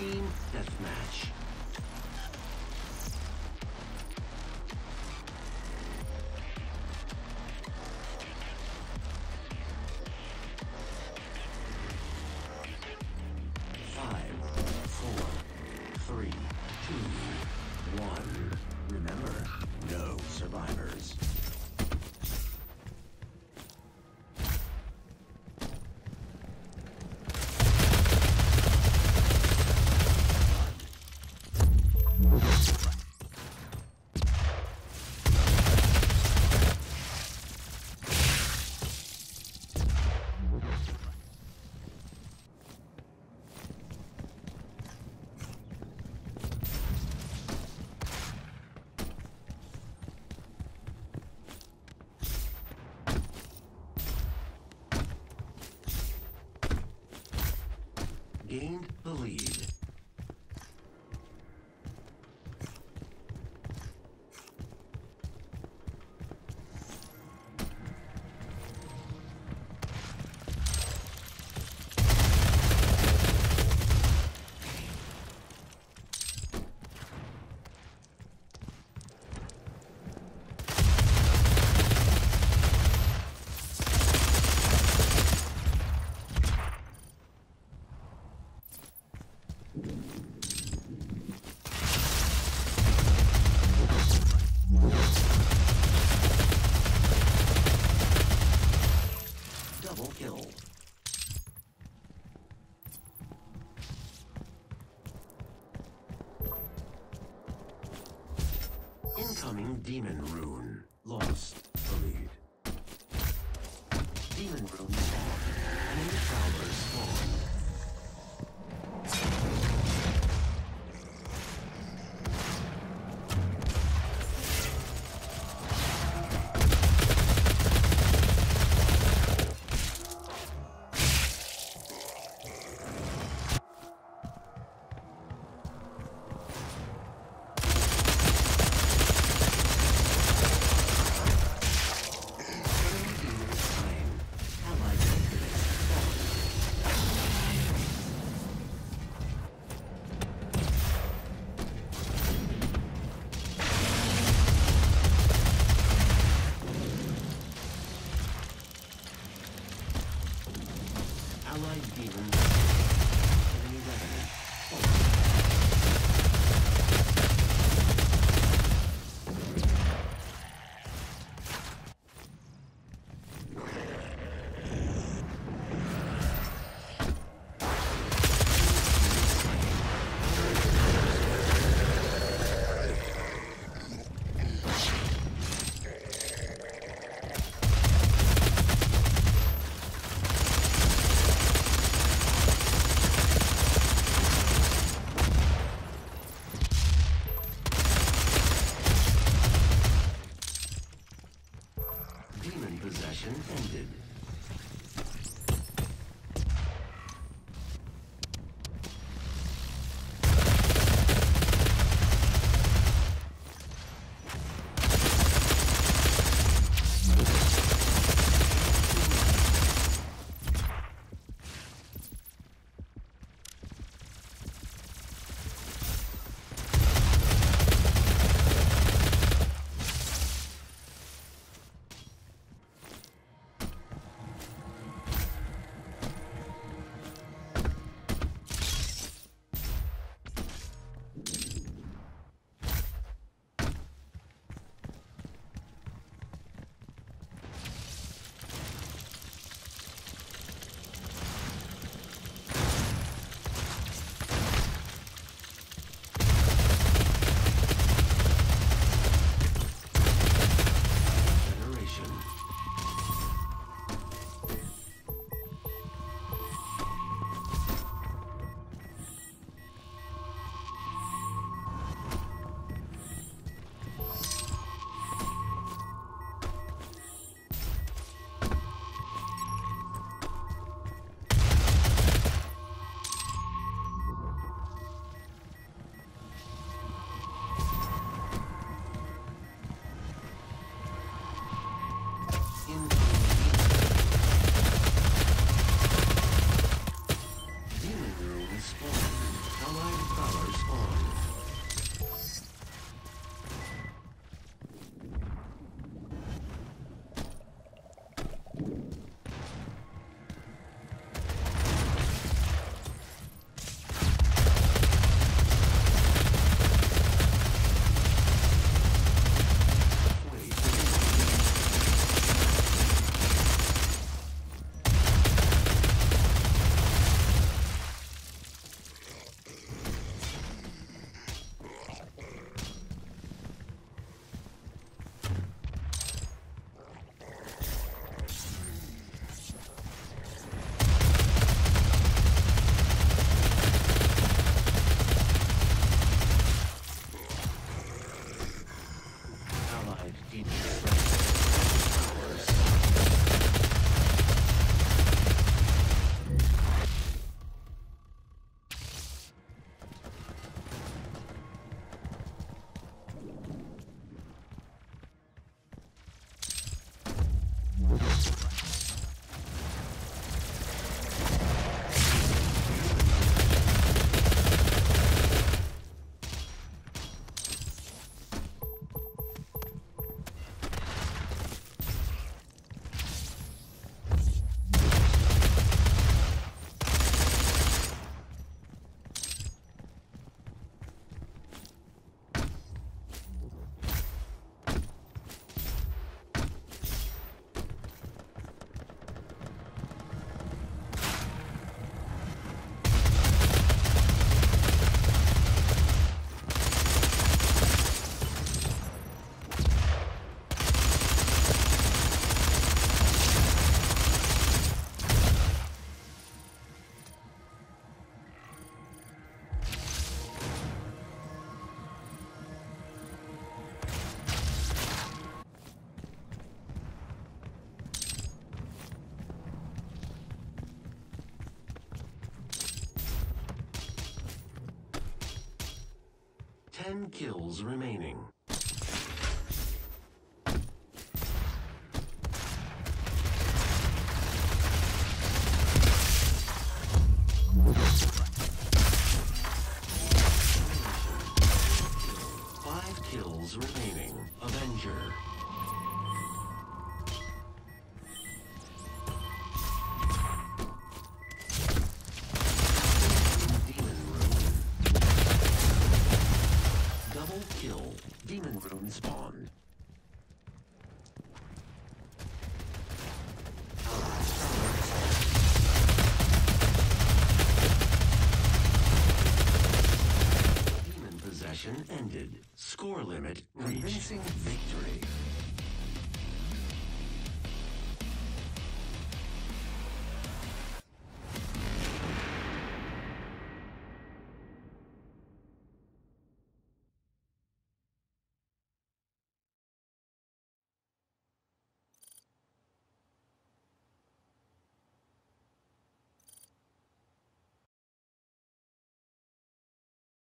Team Deathmatch. Gained the lead. Incoming Demon Rune. Lost possession ended. Allied prowlers on. Demon 10 kills remaining. Score limit reached. Victory.